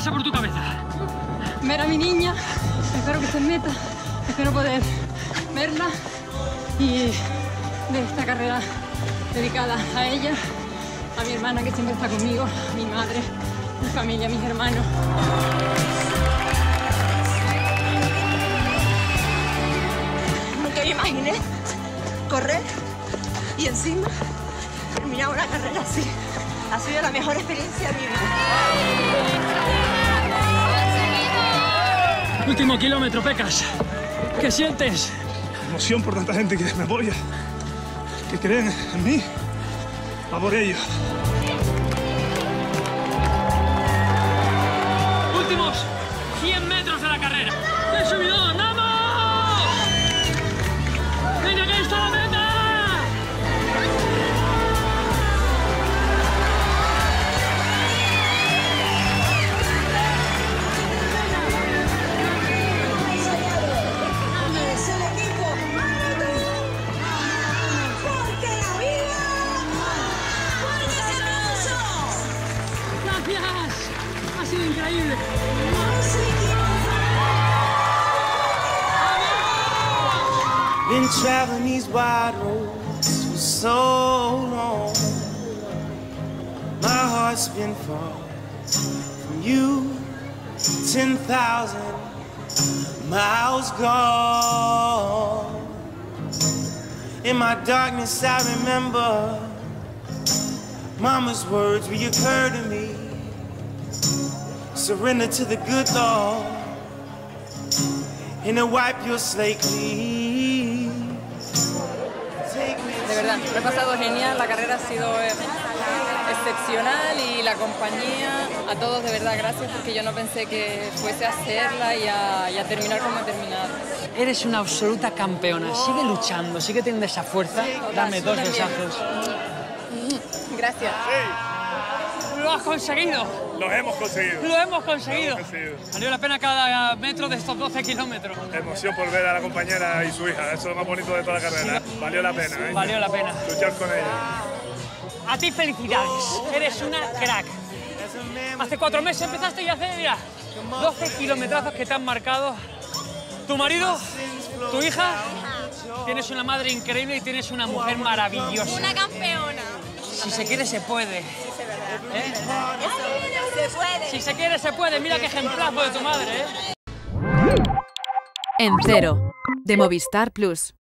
pasa por tu cabeza? Ver a mi niña, espero que se meta, espero poder verla y de esta carrera dedicada a ella, a mi hermana que siempre está conmigo, a mi madre, mi familia, mis hermanos. Nunca me imaginé correr y encima terminar una carrera así. Ha sido la mejor experiencia de mi vida. Último kilómetro, Pecas. ¿Qué sientes? Emoción por tanta gente que me apoya, que creen en mí. Va por ello. Increíble. Been traveling these wide roads for so long. My heart's been far from you, 10,000 miles gone. In my darkness, I remember Mama's words reoccur to me. Surrender to the good Lord and to wipe your slate clean. Me De verdad, lo he pasado genial, la carrera ha sido eh, excepcional y la compañía, a todos de verdad gracias porque yo no pensé que fuese a hacerla y a, y a terminar como he terminado. Eres una absoluta campeona. Sigue luchando, sigue teniendo esa fuerza. Dame dos besazos. Gracias. ¡Lo has conseguido! Lo hemos conseguido. ¡Lo hemos conseguido! Valió la pena cada metro de estos 12 kilómetros. Emoción por ver a la compañera y su hija. Eso es lo más bonito de toda la carrera. Valió la pena. ¿eh? Valió la pena. Luchar con ella. A ti felicidades, eres una crack. Hace cuatro meses empezaste y hace, mira, 12 kilometrazos que te han marcado. Tu marido, tu hija, tienes una madre increíble y tienes una mujer maravillosa. Una campeona. Si se quiere, se puede. ¿Eh? Si se quiere, se puede. Mira qué ejemplazo de tu madre, ¿eh? En cero, de Movistar Plus.